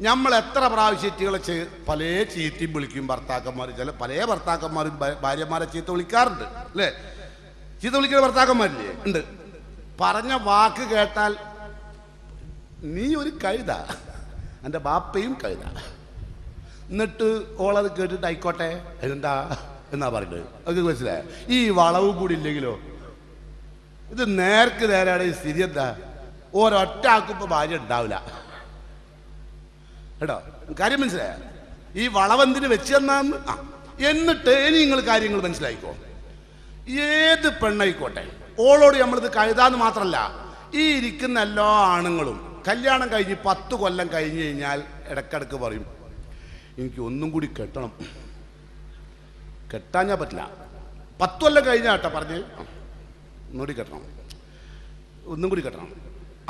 നമ്മൾ എത്ര പ്രാവശ്യം ഇറ്റികളെ ചെ- പല ചീത്തയും വിളിക്കും ഭർത്താക്കന്മാർ ചില പല ഭർത്താക്കന്മാരും ഭാര്യമാരെ ചീത്ത വിളിക്കാറുണ്ട് അല്ലേ? ചീത്ത വിളിക്കുന്ന ഭർത്താക്കന്മാരില്ലേ? ഉണ്ട്. പറഞ്ഞ വാക്ക് കേട്ടാൽ നീ ഒരു കഴുത. എന്റെ ബാപ്പയും കഴുത. എന്നിട്ട് ഓളത് കേട്ടിട്ട് ആയിക്കോട്ടെ എന്താ എന്നാ പറയുന്നത്? അത് മനസ്സിലായ? ഈ വളവും കൂടി ഇല്ലെങ്കിലോ? ഇത് നേർക്ക് നേരെയാണ് ഈ സ്ഥിതി എന്താ? ഒരൊറ്റ ആക്കുമ്പോൾ ഭാര്യ ഉണ്ടാവില്ല. കേട്ടോ കാര്യം മനസ്സിലായ? ഈ വളവെന്തിന് വെച്ച് തന്നാന്ന് ആ എന്നിട്ട് ഇനി നിങ്ങൾ കാര്യങ്ങൾ മനസ്സിലായിക്കോ? ഏത് പെണ്ണായിക്കോട്ടെ? ഓളോട് നമ്മളിത് കഴുതാന്ന് മാത്രമല്ല ഈ ഇരിക്കുന്ന എല്ലാ ആണുങ്ങളും കല്യാണം കഴിഞ്ഞ് പത്ത് കൊല്ലം കഴിഞ്ഞ് കഴിഞ്ഞാൽ ഇടക്കിടക്ക് പറയും എനിക്ക് ഒന്നും കൂടി കെട്ടണം. കെട്ടാൻ ഞാൻ പറ്റില്ല. പത്ത് കൊല്ലം കഴിഞ്ഞ കേട്ടോ പറഞ്ഞ്. ഒന്നുകൂടി കെട്ടണം. ഒന്നും കൂടി കെട്ടണം.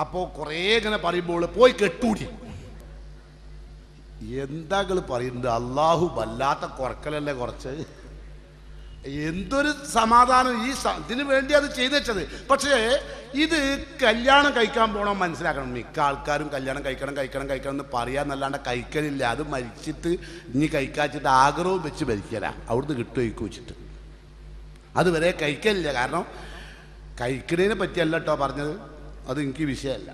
അപ്പോൾ കുറേ ഇങ്ങനെ പറയുമ്പോൾ പോയി കെട്ടൂടി. എന്താ കൾ പറയുന്നത്? അള്ളാഹു വല്ലാത്ത കുറക്കലല്ലേ കുറച്ച്? എന്തൊരു സമാധാനം ഈ ഇതിനു വേണ്ടി അത് ചെയ്തു വെച്ചത്. പക്ഷേ ഇത് കല്യാണം കഴിക്കാൻ പോകണം മനസ്സിലാക്കണം. മിക്ക ആൾക്കാരും കല്യാണം കഴിക്കണം കഴിക്കണം കഴിക്കണം എന്ന് പറയാന്നല്ലാണ്ട് കഴിക്കലില്ല. അത് മരിച്ചിട്ട് ഇനി കഴിക്കാച്ചിട്ട് ആഗ്രഹവും വെച്ച് മരിക്കല. അവിടുന്ന് കിട്ടുമായിരിക്കും വെച്ചിട്ട് അതുവരെ കഴിക്കലില്ല. കാരണം കഴിക്കുന്നതിനെ പറ്റിയല്ല കേട്ടോ പറഞ്ഞത്. അത് എനിക്ക് വിഷയമല്ല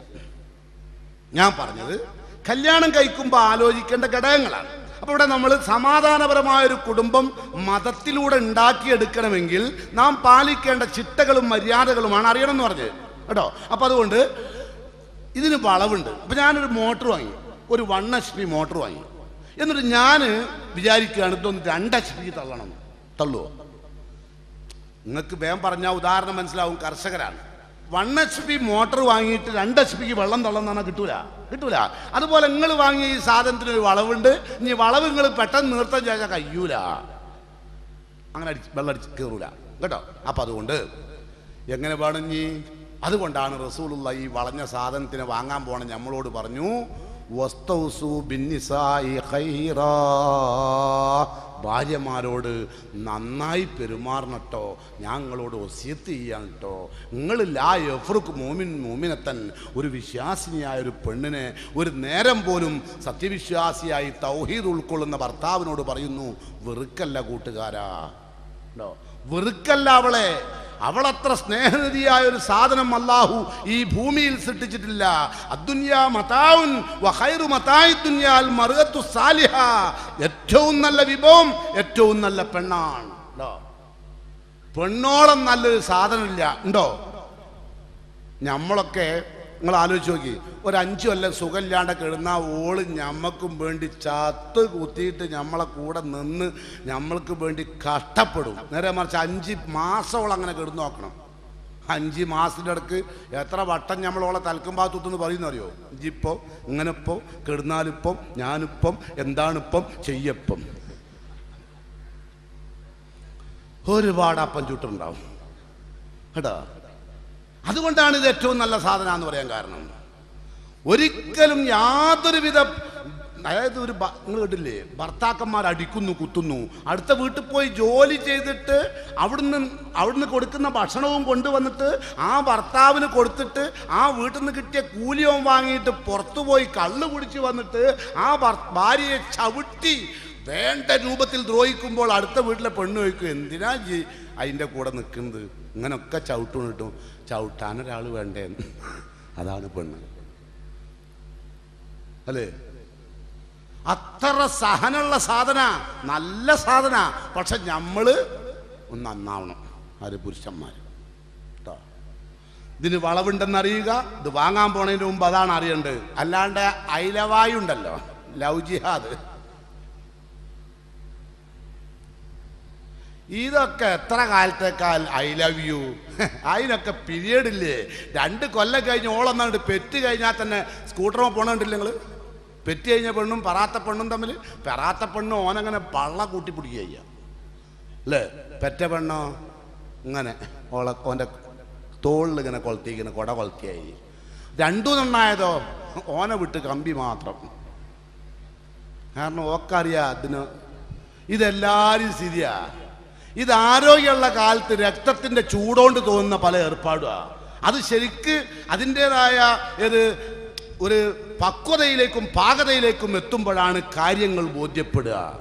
ഞാൻ പറഞ്ഞത് കല്യാണം കഴിക്കുമ്പോൾ ആലോചിക്കേണ്ട ഘടകങ്ങളാണ്. അപ്പോൾ ഇവിടെ നമ്മൾ സമാധാനപരമായ ഒരു കുടുംബം മതത്തിലൂടെ ഉണ്ടാക്കിയെടുക്കണമെങ്കിൽ നാം പാലിക്കേണ്ട ചിട്ടകളും മര്യാദകളുമാണ് അറിയണം എന്ന് പറഞ്ഞത് കേട്ടോ? അപ്പോൾ അതുകൊണ്ട് ഇതിന് വളവുണ്ട്. അപ്പോൾ ഞാനൊരു മോട്ടർ വാങ്ങി. ഒരു വൺ എച്ച് പി മോട്ടർ വാങ്ങി. എന്നിട്ട് ഞാൻ വിചാരിക്കുകയാണ് ഇതൊന്ന് രണ്ട് എച്ച് പി തള്ളണം. തള്ളുവോ? നിങ്ങൾക്ക് വേം പറഞ്ഞാൽ ഉദാഹരണം മനസ്സിലാവും കർഷകരാണ്. വൺ എച്ച് പി മോട്ടർ വാങ്ങിയിട്ട് രണ്ട് എച്ച് പിക്ക് വെള്ളം തള്ളന്നാണ് കിട്ടൂല. കിട്ടൂല. അതുപോലെ നിങ്ങൾ വാങ്ങിയ ഈ സാധനത്തിന് ഒരു വളവുണ്ട്. ഇനി വളവ് നിങ്ങൾ പെട്ടെന്ന് നിർത്താൻ ചോദിച്ചാൽ കഴിയൂല അങ്ങനെ അടിച്ച് വെള്ളം അടിച്ച് കയറൂല കേട്ടോ? അപ്പം അതുകൊണ്ട് എങ്ങനെ വേണം ഇനി? അതുകൊണ്ടാണ് റസൂലുള്ള ഈ വളഞ്ഞ സാധനത്തിന് വാങ്ങാൻ പോണ നമ്മളോട് പറഞ്ഞു വസ്തൗസു ബിന്നിസായി ഖൈറാ. ഭാര്യമാരോട് നന്നായി പെരുമാറണട്ടോ ഞങ്ങളോട് ഒസിയത്ത് ചെയ്യാൻ കേട്ടോ നിങ്ങൾ ലാ എഫ്രുക്ക് മോമിൻ മോമിനത്തൻ ഒരു വിശ്വാസിനിയായ ഒരു പെണ്ണിനെ ഒരു നേരം പോലും സത്യവിശ്വാസിയായി തൗഹീദ് ഉൾക്കൊള്ളുന്ന ഭർത്താവിനോട് പറയുന്നു വെറുക്കല്ല കൂട്ടുകാരാ. ഉണ്ടോ? വെറുക്കല്ല അവളെ. അവളത്ര സ്നേഹനിധിയായ ഒരു സാധനം അല്ലാഹു ഈ ഭൂമിയിൽ സൃഷ്ടിച്ചിട്ടില്ല. അദ്ദുന്യാ മതാവുൻ വഖൈറു മതായി ദുന്യാൽ മറുകത്തു സാലിഹ. ഏറ്റവും നല്ല വിഭവം ഏറ്റവും നല്ല പെണ്ണാണ്. ഉണ്ടോ പെണ്ണോളം നല്ലൊരു സാധനമില്ല. ഉണ്ടോ? നമ്മളൊക്കെ നിങ്ങൾ ആലോചിച്ച് നോക്കി. ഒരു അഞ്ചു കൊല്ലം സുഖമില്ലാണ്ട് കിടന്ന ഓൾ ഞമ്മക്കും വേണ്ടി ചത്ത് കുത്തിയിട്ട് നമ്മളെ കൂടെ നിന്ന് നമ്മൾക്ക് വേണ്ടി കഷ്ടപ്പെടും. നേരെ മറിച്ച് അഞ്ച് മാസമോളം അങ്ങനെ കിടന്നു നോക്കണം. അഞ്ച് മാസത്തിന്റെ ഇടയ്ക്ക് എത്ര വട്ടം നമ്മളോളെ തലക്കും ഭാഗത്തുനിന്ന് പറയുന്ന അറിയോ? ഇജിപ്പം ഇങ്ങനെ ഇപ്പോ കിടന്നാലിപ്പം ഞാനിപ്പം എന്താണിപ്പം ചെയ്യപ്പം. ഒരുപാട് അപ്പം ചുട്ടുണ്ടാവും. കേട്ടോ? അതുകൊണ്ടാണ് ഇത് ഏറ്റവും നല്ല സാധന എന്ന് പറയാൻ കാരണം. ഒരിക്കലും യാതൊരുവിധ അതായത് ഒരു നിങ്ങൾ കേട്ടില്ലേ? ഭർത്താക്കന്മാർ അടിക്കുന്നു കുത്തുന്നു. അടുത്ത വീട്ടിൽ പോയി ജോലി ചെയ്തിട്ട് അവിടുന്ന് അവിടുന്ന് കൊടുക്കുന്ന ഭക്ഷണവും കൊണ്ടുവന്നിട്ട് ആ ഭർത്താവിന് കൊടുത്തിട്ട് ആ വീട്ടിൽ നിന്ന് കിട്ടിയ കൂലിയും വാങ്ങിയിട്ട് പുറത്തുപോയി കള്ള് കുടിച്ച് വന്നിട്ട് ആ ഭാര്യയെ ചവിട്ടി വേണ്ട രൂപത്തിൽ ദ്രോഹിക്കുമ്പോൾ അടുത്ത വീട്ടിലെ പെണ്ണ് ചോദിക്കും എന്തിനാ ജി അതിന്റെ കൂടെ നിൽക്കുന്നത് ഇങ്ങനൊക്കെ ചവിട്ടും കിട്ടും ചവിട്ടാൻ ഒരാൾ വേണ്ടേ അതാണ് പെണ്ണ്. അല്ലേ? അത്ര സഹനമുള്ള സാധന. നല്ല സാധന. പക്ഷെ നമ്മൾ ഒന്ന് നന്നാവണം. ആര് പുരുഷന്മാർ കേട്ടോ ഇതിന് വളവുണ്ടെന്ന് അറിയുക ഇത് വാങ്ങാൻ പോണതിന് മുമ്പ് അതാണ് അറിയേണ്ടത്. അല്ലാണ്ട് അയിലവായു ഉണ്ടല്ലോ ലവ് ജിഹാദ് ഇതൊക്കെ എത്ര കാലത്തേക്കാൾ ഐ ലവ് യു അതിനൊക്കെ പീരീഡ് ഇല്ലേ രണ്ട് കൊല്ലം കഴിഞ്ഞ് ഓളൊന്നാണ്ട് പെറ്റ് കഴിഞ്ഞാൽ തന്നെ സ്കൂട്ടറോ പോണുണ്ടില്ല നിങ്ങൾ പെറ്റ് കഴിഞ്ഞ പെണ്ണും പറാത്ത പെണ്ണും തമ്മിൽ പെറാത്ത പെണ്ണും ഓനങ്ങനെ പള്ള കൂട്ടി പിടിക്കുക ചെയ്യുക അല്ലേ? പെറ്റ പെണ്ണോ? ഇങ്ങനെ ഓളെ ഓന്റെ തോളിൽ ഇങ്ങനെ കൊളുത്തിങ്ങനെ കൊട കൊളുത്തിയായി. രണ്ടു നന്നായതോ? ഓനെ വിട്ട് കമ്പി മാത്രം. കാരണം ഓക്കറിയാ അതിന് ഇതെല്ലാവരും സ്ഥിതിയാ. ഇത് ആരോഗ്യമുള്ള കാലത്ത് രക്തത്തിന്റെ ചൂടോണ്ട് തോന്നുന്ന പല ഏർപ്പാടുമാണ് അത് ശരിക്ക് അതിന്റേതായ ഒരു ഒരു പക്വതയിലേക്കും പാകതയിലേക്കും എത്തുമ്പോഴാണ് കാര്യങ്ങൾ ബോധ്യപ്പെടുക.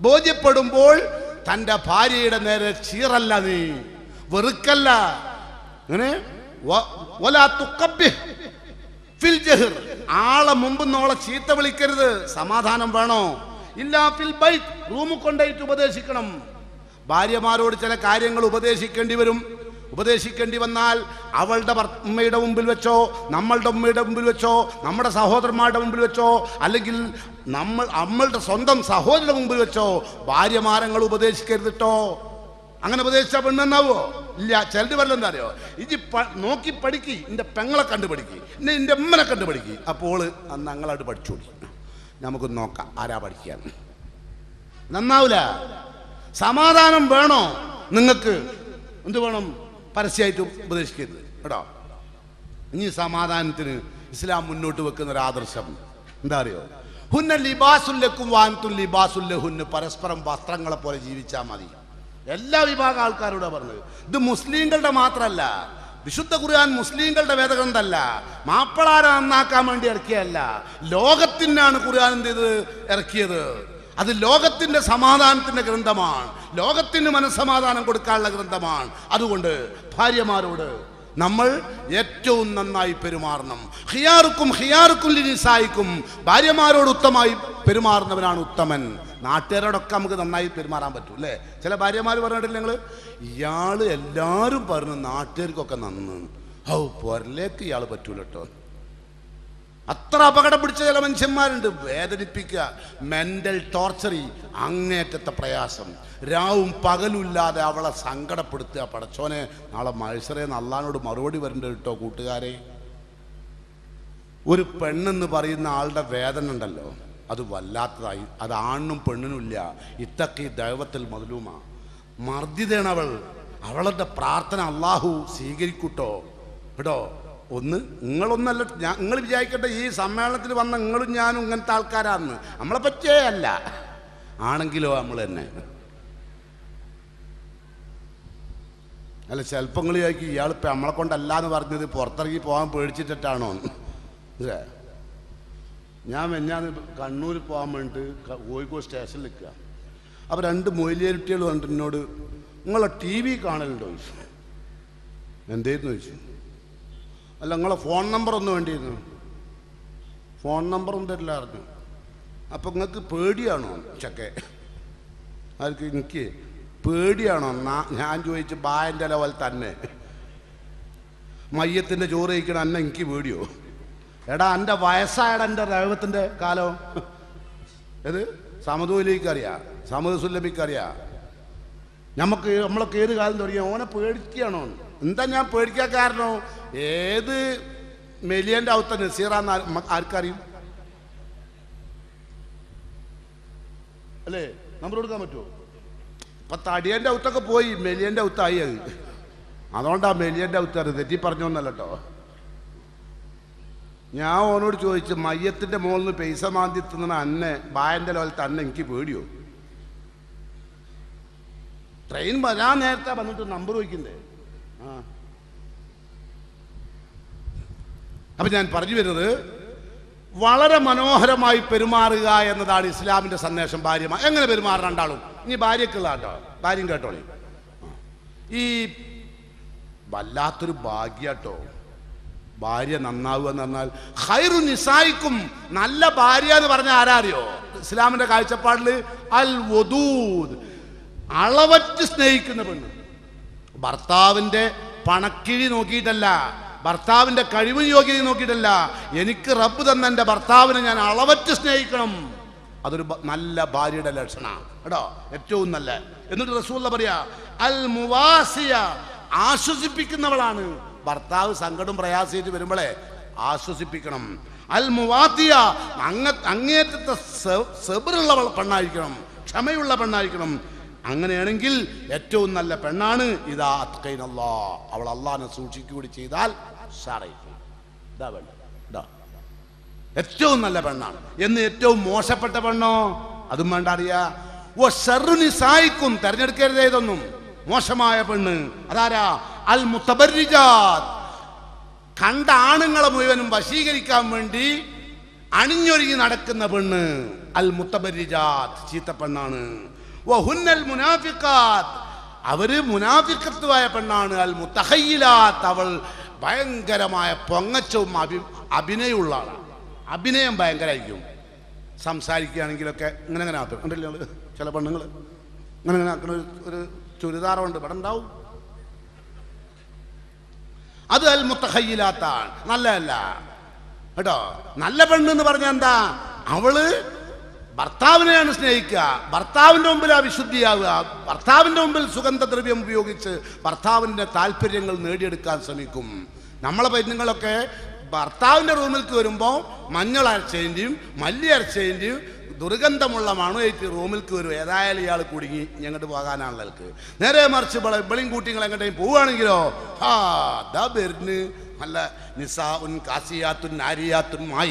ബോധ്യപ്പെടുമ്പോൾ തന്റെ ഭാര്യയുടെ നേരെ ചീറല്ല നീ വെറുക്കല്ല. അങ്ങനെ. ആളെ മുമ്പ് നോളെ ചീത്ത വിളിക്കരുത്. സമാധാനം വേണോ? ഇല്ല ഫിൽ ബൈത്ത്. റൂമിൽ കൊണ്ടായിട്ട് ഉപദേശിക്കണം. ഭാര്യമാരോട് ചില കാര്യങ്ങൾ ഉപദേശിക്കേണ്ടി വരും. ഉപദേശിക്കേണ്ടി വന്നാൽ അവളുടെ അമ്മയുടെ മുമ്പിൽ വെച്ചോ നമ്മളുടെ അമ്മയുടെ മുമ്പിൽ വെച്ചോ നമ്മുടെ സഹോദരന്മാരുടെ മുമ്പിൽ വെച്ചോ അല്ലെങ്കിൽ നമ്മൾ നമ്മളുടെ സ്വന്തം സഹോദരന്റെ മുമ്പിൽ വെച്ചോ ഭാര്യമാരങ്ങൾ ഉപദേശിക്കരുതിട്ടോ അങ്ങനെ ഉപദേശിച്ച പെണ്ണെന്നാവോ ഇല്ല ചിലര് വല്ല എന്താ അറിയോ? ഇജി നോക്കി പഠിക്കി എന്റെ പെങ്ങളെ കണ്ടുപഠിക്കി എന്നെ എന്റെ അമ്മനെ കണ്ടുപഠിക്കി അപ്പോൾ അന്ന് ഞങ്ങളായിട്ട് പഠിച്ചു നമുക്ക് നോക്കാം ആരാ പഠിക്കാൻ നന്നാവൂല? സമാധാനം വേണോ? നിങ്ങൾക്ക് എന്ത് വേണം? പരസ്യമായിട്ട് ഉപദേശിക്കരുത്. കേട്ടോ? ഇനി സമാധാനത്തിന് ഇസ്ലാം മുന്നോട്ട് വെക്കുന്ന ഒരു ആദർശം. എന്താ അറിയോ? ഹുന്ന ലിബാസുല്ലക്കും വാൻതുൽ ലിബാസുല്ലഹുന്ന് പരസ്പരം വസ്ത്രങ്ങളെ പോലെ ജീവിച്ചാൽ മതി. എല്ലാ വിഭാഗം ആൾക്കാരോടാ പറഞ്ഞത്. ഇത് മുസ്ലിങ്ങളുടെ മാത്രമല്ല വിശുദ്ധ ഖുർആൻ മുസ്ലിങ്ങളുടെ വേദഗ്രന്ഥല്ല. മാപ്പിളാരെ നന്നാക്കാൻ വേണ്ടി ഇറക്കിയല്ല ലോകത്തിനാണ് ഖുർആൻ എന്ത് ഇറക്കിയത്. അത് ലോകത്തിന്റെ സമാധാനത്തിന്റെ ഗ്രന്ഥമാണ്. ലോകത്തിന് മനസ്സമാധാനം കൊടുക്കാനുള്ള ഗ്രന്ഥമാണ്. അതുകൊണ്ട് ഭാര്യമാരോട് നമ്മൾ ഏറ്റവും നന്നായി പെരുമാറണം. ഹിയാർക്കും ഹിയാർക്കും ലിനിസായിക്കും ഭാര്യമാരോട് ഉത്തമായി പെരുമാറുന്നവനാണ് ഉത്തമൻ. നാട്ടുകാരോടൊക്കെ നമുക്ക് നന്നായി പെരുമാറാൻ പറ്റും അല്ലേ? ചില ഭാര്യമാർ പറഞ്ഞിട്ടില്ല നിങ്ങൾ ഇയാൾ എല്ലാവരും പറഞ്ഞു നാട്ടുകാർക്കൊക്കെ നന്ന്. ഔ പൊരലേക്ക് ഇയാൾ പറ്റൂല കേട്ടോ അത്ര അപകടം പിടിച്ച ചില മനുഷ്യന്മാരുണ്ട്. വേദനിപ്പിക്കുക മെന്റൽ ടോർച്ചറി അങ്ങേറ്റത്തെ പ്രയാസം. രാവും പകലുമില്ലാതെ അവളെ സങ്കടപ്പെടുത്തുക. പടച്ചോനെ നാളെ മത്സരം അള്ളഹാനോട് മറുപടി വരണ്ട കേട്ടോ കൂട്ടുകാരെ. ഒരു പെണ്ണെന്ന് പറയുന്ന ആളുടെ വേദന ഉണ്ടല്ലോ. അത് വല്ലാത്തതായി. അത് ആണിനും പെണ്ണിനും ഇല്ല. ഇത്തക്കി ദൈവത്തിൽ മതിലുമാ മർദ്ദിതയാണ് അവൾ അവളുടെ പ്രാർത്ഥന അള്ളാഹു സ്വീകരിക്കൂട്ടോ. കേട്ടോ ഒന്ന് നിങ്ങളൊന്നല്ല ഞാൻ നിങ്ങൾ വിചാരിക്കട്ടെ ഈ സമ്മേളനത്തിൽ വന്ന നിങ്ങളും ഞാനും ഇങ്ങനത്തെ ആൾക്കാരാന്ന്. നമ്മളെ പറ്റേ അല്ല. ആണെങ്കിലോ നമ്മൾ തന്നെ. അല്ല ചിലപ്പോൾ നിങ്ങൾ ചോദിക്കും ഇയാളിപ്പോൾ നമ്മളെ കൊണ്ടല്ല എന്ന് പറഞ്ഞത് പുറത്തിറങ്ങി പോകാൻ പേടിച്ചിട്ടിട്ടാണോ അല്ലേ ഞാൻ ഞാൻ കണ്ണൂർ പോകാൻ ക- കോഴിക്കോട് സ്റ്റേഷനിൽ നിൽക്കുക. അപ്പോൾ രണ്ട് മൊയിലിയരുട്ടികൾ കണ്ടിട്ട് എന്നോട് നിങ്ങളെ ടി വി കാണലുണ്ടോ? ചോദിച്ചു. എന്തേന്ന് ചോദിച്ചു? അല്ല നിങ്ങളെ ഫോൺ നമ്പർ ഒന്ന് വേണ്ടിയിരുന്നു. ഫോൺ നമ്പറും തരില്ലായിരുന്നു അപ്പം നിങ്ങൾക്ക് പേടിയാണോ ചക്കെ? ആർക്ക് എനിക്ക് പേടിയാണോ? ഞാൻ ചോദിച്ച് ബായന്റെ ലെവൽ തന്നെ. മയ്യത്തിന്റെ ചോറ് കഴിക്കണ അന്ന എനിക്ക് പേടിയോ? എടാ എന്റെ വയസ്സായട എന്റെ ദൈവത്തിന്റെ കാലം. ഏത്? സമതൂലിക്ക് അറിയാം സമത് സുല്ലമിക്ക് നമുക്ക് നമ്മളൊക്കെ ഏത് കാലം തുടങ്ങിയ? ഓനെ പേടിക്കുകയാണോ എന്താ ഞാൻ പേടിക്കാൻ കാരണം? ഏത് മെലിയന്റെ അവസ്ഥ നസീറാന്ന് ആർക്കറിയും? അല്ലേ? നമ്പർ കൊടുക്കാൻ പറ്റുമോ? ഇപ്പൊ തടിയന്റെ ഔത്തൊക്കെ പോയി മെലിയന്റെ ഔത്തായി അത്. അതുകൊണ്ടാ മെലിയന്റെ ഔത്താറ് തെറ്റി പറഞ്ഞോന്നല്ല കേട്ടോ ഞാൻ ഓനോട് ചോദിച്ചു മയ്യത്തിന്റെ മുകളിൽ നിന്ന് പൈസ മാന്തി തിന്നണ അന്നെ ബായന്റെ ലോലത്തെ അന്നെ എനിക്ക് പേടിയോ? ട്രെയിൻ വരാൻ നേരത്തെ വന്നിട്ട് നമ്പർ വയ്ക്കണ്ടേ ആ അപ്പൊ ഞാൻ പറഞ്ഞു വരുന്നത് വളരെ മനോഹരമായി പെരുമാറുക എന്നതാണ് ഇസ്ലാമിന്റെ സന്ദേശം ഭാര്യ എങ്ങനെ പെരുമാറണം രണ്ടാളും? ഇനി ഭാര്യക്കുള്ള കേട്ടോ. ഭാര്യയും കേട്ടോളി. ഈ വല്ലാത്തൊരു ഭാഗ്യാട്ടോ ഭാര്യ നന്നാവുക എന്ന് പറഞ്ഞാൽ ഹൈറു നിസായിക്കും നല്ല ഭാര്യ എന്ന് പറഞ്ഞാൽ ആരാറിയോ? ഇസ്ലാമിന്റെ കാഴ്ചപ്പാടിൽ അൽ വദൂദ് അളവറ്റ് സ്നേഹിക്കുന്ന പെണ്ണ്. ഭർത്താവിന്റെ പണക്കിഴി നോക്കിയിട്ടല്ല ഭർത്താവിന്റെ കഴിവ് യോഗ്യത നോക്കിയിട്ടല്ല. എനിക്ക് റബ്ബ് തന്ന എന്റെ ഭർത്താവിനെ ഞാൻ അളവറ്റ് സ്നേഹിക്കണം. അതൊരു നല്ല ഭാര്യയുടെ ലക്ഷണമാണ്. കേട്ടോ? ഏറ്റവും നല്ല. എന്നിട്ട് റസൂല്ല പറയാ അൽ മുവാസിയ ആശ്വസിപ്പിക്കുന്നവളാണ്. ഭർത്താവ് സങ്കടം പ്രയാസിച്ച് വരുമ്പോഴേ ആശ്വസിപ്പിക്കണം. അൽ മുവാത്തിയ അങ്ങ അങ്ങേറ്റത്തെ സെബറുള്ള പെണ്ണായിരിക്കണം. ക്ഷമയുള്ള പെണ്ണായിരിക്കണം. അങ്ങനെയാണെങ്കിൽ ഏറ്റവും നല്ല പെണ്ണാണ് ഇതാ അത്കൈനല്ലോ അവൾ അള്ളാഹിനെ സൂക്ഷിക്കുകൂടി ചെയ്താൽ വേണ്ട ഏറ്റവും നല്ല പെണ്ണാണ്. എന്ന് ഏറ്റവും മോശപ്പെട്ട പെണ്ണോ? അതും വേണ്ട അറിയാ. ഓ ഷെറുനി സായിക്കും തെരഞ്ഞെടുക്കരുതേ ഇതൊന്നും. മോശമായ പെണ്ണ്. അതാരാ? അൽ മുത്തബരിജാത്ത് കണ്ട ആണുങ്ങളെ മുഴുവനും വശീകരിക്കാൻ വേണ്ടി അണിഞ്ഞൊരുങ്ങി നടക്കുന്ന പെണ്ണ്. അൽ മുത്തബരിജാത്ത് ചീത്ത പെണ്ണാണ്. വഹുന്നൽ മുനാഫിക്കാത്ത് അവർ മുനാഫിക്കത്തുമായ പെണ്ണാണ്. അൽ മുത്തഹയിലാത്ത് അവൾ ഭയങ്കരമായ പൊങ്ങച്ചവും അഭി അഭിനയമുള്ള ആളാണ് അഭിനയം ഭയങ്കരമായിരിക്കും സംസാരിക്കുകയാണെങ്കിലൊക്കെ ഇങ്ങനെ ഇങ്ങനെ ആക്കും. ഉണ്ടല്ലോ ചില പെണ്ണുങ്ങൾ ഇങ്ങനെ ഇങ്ങനെ ആക്കുന്ന ഒരു ചുരിദാറുണ്ട്. ഇവിടെ ഉണ്ടാവും. അത് അൽ മുത്തഹയിലാത്താണ് നല്ലതല്ല. കേട്ടോ? നല്ല പെണ്ണ് എന്ന് പറഞ്ഞാൽ എന്താ? അവൾ ഭർത്താവിനെയാണ് സ്നേഹിക്കുക. ഭർത്താവിന്റെ മുമ്പിൽ ആ വിശുദ്ധിയാവുക. ഭർത്താവിന്റെ മുമ്പിൽ സുഗന്ധദ്രവ്യം ഉപയോഗിച്ച് ഭർത്താവിന്റെ താല്പര്യങ്ങൾ നേടിയെടുക്കാൻ ശ്രമിക്കും. നമ്മളെ പെണ്ണുങ്ങളൊക്കെ ഭർത്താവിന്റെ റൂമിലേക്ക് വരുമ്പോൾ മഞ്ഞൾ അരച്ചതിന്റെയും മല്ലി അരച്ചതിന്റെയും ദുർഗന്ധമുള്ള മണുമായിട്ട് റൂമിലേക്ക് വരും ഏതായാലും ഇയാൾ കുടുങ്ങി. ഞങ്ങോട്ട് പോകാനാണല്ലോ ആൾക്ക് നേരെ മറിച്ച് ഇവിടെ ഇവളെയും കൂട്ടിങ്ങൾ എങ്ങോട്ടേയും പോവുകയാണെങ്കിലോ ഹാ ദ നല്ല നിസാ ഉൻ കാസിയാത്തുൻ നാരിയാത്തുൻ മായി